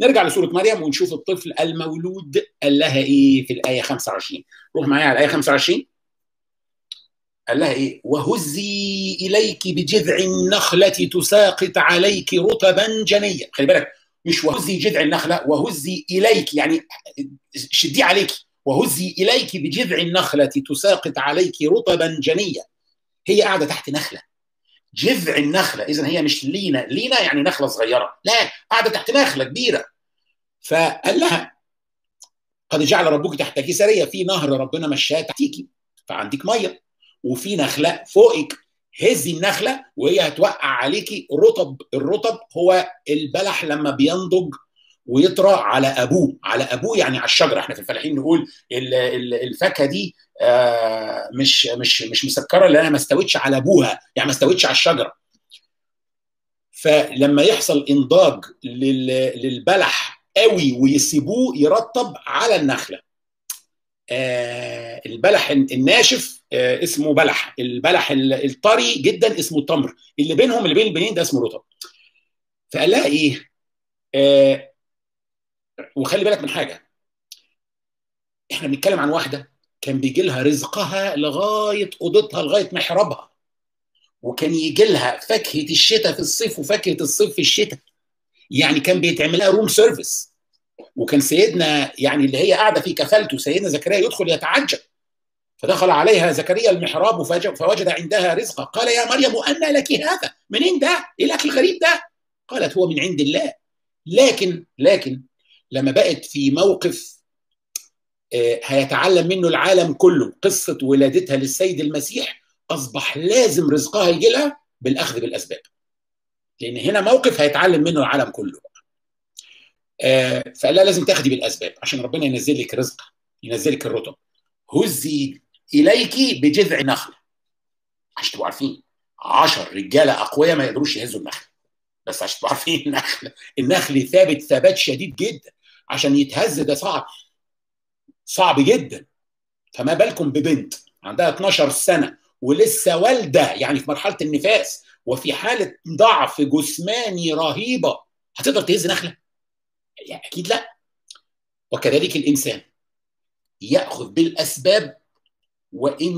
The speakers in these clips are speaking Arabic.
نرجع لسورة مريم ونشوف الطفل المولود قال لها إيه في الآية 25 روح معايا على الآية 25 قال لها إيه؟ وهزي إليك بجذع النخلة تساقط عليك رطبا جنيا. خلي بالك مش وهزي جذع النخلة وهزي إليك يعني شديه عليك. وهزي إليك بجذع النخلة تساقط عليك رطبا جنيا. هي قاعدة تحت نخلة. جذع النخلة. اذا هي مش لينا. لينا يعني نخلة صغيرة. لا قاعدة تحت نخلة كبيرة. فقال لها قد جعل ربك تحتك سرية. في نهر ربنا مشاه تحتيكي فعندك مية. وفي نخلة فوقك. هزي النخلة وهي هتوقع عليكي رطب. الرطب هو البلح لما بينضج ويطرى على أبوه. على أبوه يعني على الشجرة. إحنا في الفلاحين نقول الفاكهة دي مش مش مش مسكرة لأنها ما استوتش على أبوها. يعني ما استوتش على الشجرة. فلما يحصل إنضاج للبلح قوي ويسيبوه يرطب على النخلة. البلح الناشف اسمه بلح. البلح الطري جدا اسمه تمر. اللي بينهم اللي بين البنين ده اسمه رطب. فقال لها إيه؟ آه وخلي بالك من حاجة. إحنا بنتكلم عن واحدة كان بيجي لها رزقها لغاية أوضتها لغاية محرابها وكان يجي لها فاكهة الشتاء في الصيف وفاكهة الصيف في الشتاء. يعني كان بيتعمل لها room service وكان سيدنا يعني اللي هي قاعدة في كفالته سيدنا زكريا يدخل يتعجب. فدخل عليها زكريا المحراب فوجد عندها رزقا قال يا مريم أنى لك هذا. منين ده؟ إيه الأكل الغريب ده؟ قالت هو من عند الله. لكن لكن لما بقت في موقف هيتعلم منه العالم كله قصة ولادتها للسيد المسيح أصبح لازم رزقها يجي لها بالأخذ بالأسباب. لأن هنا موقف هيتعلم منه العالم كله. فقال لها لازم تاخدي بالأسباب عشان ربنا ينزل لك رزق ينزل لك الرطب هزي إليك بجذع نخلة عشان تبقوا عارفين 10 رجالة أقوياء ما يقدروش يهزوا النخلة بس عشان تبقوا عارفين النخل النخل ثابت ثبات شديد جدا. عشان يتهز ده صعب. صعب جدا. فما بالكم ببنت عندها 12 سنة ولسه والدة يعني في مرحلة النفاس وفي حالة ضعف جسماني رهيبة هتقدر تهز نخلة؟ يعني أكيد لا. وكذلك الإنسان يأخذ بالأسباب وإن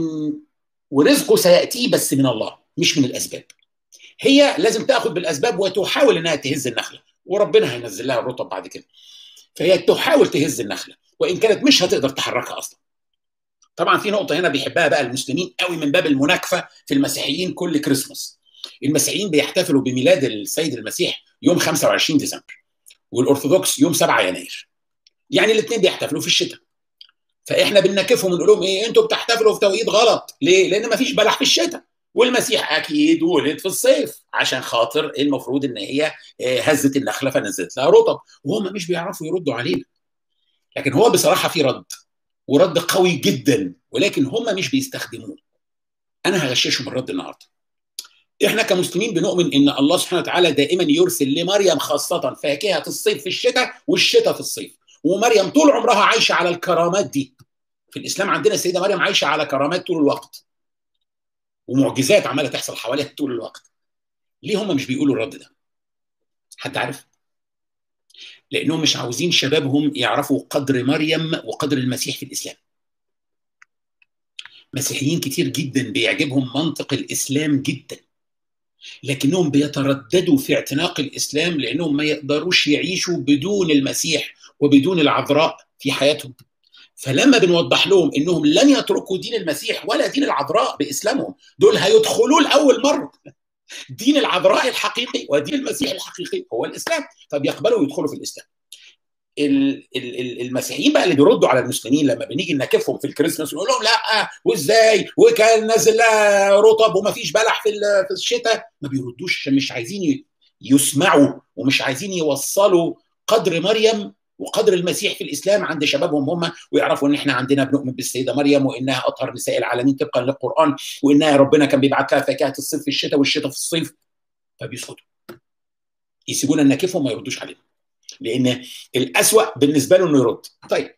ورزقه سيأتيه بس من الله مش من الأسباب. هي لازم تأخذ بالأسباب وتحاول إنها تهز النخلة وربنا هينزل لها الرطب بعد كده. فهي تحاول تهز النخلة وإن كانت مش هتقدر تحركها أصلا. طبعا في نقطة هنا بيحبها بقى المسلمين قوي من باب المناكفة في المسيحيين كل كريسماس. المسيحيين بيحتفلوا بميلاد السيد المسيح يوم 25 ديسمبر والأرثوذكس يوم 7 يناير. يعني الاثنين بيحتفلوا في الشتاء. فإحنا بننكفهم ونقول لهم إيه أنتوا بتحتفلوا في توقيت غلط. ليه؟ لأن مفيش بلح في الشتاء. والمسيح أكيد ولد في الصيف عشان خاطر المفروض إن هي هزت النخله فنزلت لها رطب. وهم مش بيعرفوا يردوا علينا. لكن هو بصراحة في رد ورد قوي جدا ولكن هم مش بيستخدموه. أنا هغششهم الرد النهارده. إحنا كمسلمين بنؤمن إن الله سبحانه وتعالى دائما يرسل لمريم خاصة فاكهة الصيف في الشتاء والشتاء في الصيف. ومريم طول عمرها عايشة على الكرامات دي. في الإسلام عندنا السيدة مريم عايشة على كرامات طول الوقت. ومعجزات عمالة تحصل حواليها طول الوقت. ليه هم مش بيقولوا الرد ده؟ حد عارف؟ لأنهم مش عاوزين شبابهم يعرفوا قدر مريم وقدر المسيح في الإسلام. مسيحيين كتير جدا بيعجبهم منطق الإسلام جدا لكنهم بيترددوا في اعتناق الإسلام لأنهم ما يقدروش يعيشوا بدون المسيح وبدون العذراء في حياتهم. فلما بنوضح لهم إنهم لن يتركوا دين المسيح ولا دين العذراء بإسلامهم دول هيدخلوا لأول مرة. دين العذراء الحقيقي ودين المسيح الحقيقي هو الإسلام. فبيقبلوا يدخلوا في الإسلام. المسيحيين بقى اللي بيردوا على المسلمين لما بنيجي نكفهم في الكريسماس ونقول لهم لا وإزاي؟ وكان نازل رطب وما فيش بلح في في الشتاء. ما بيردوش مش عايزين يسمعوا ومش عايزين يوصلوا قدر مريم وقدر المسيح في الإسلام عند شبابهم هم ويعرفوا إن إحنا عندنا بنؤمن بالسيدة مريم وإنها أطهر نساء العالمين طبقا للقرآن وإنها ربنا كان بيبعت لها فاكهة الصيف في الشتاء والشتاء في الصيف. فبيسكتوا يسيبونا نكفهم ما يردوش علينا. لأن الأسوأ بالنسبة له إنه يرد. طيب.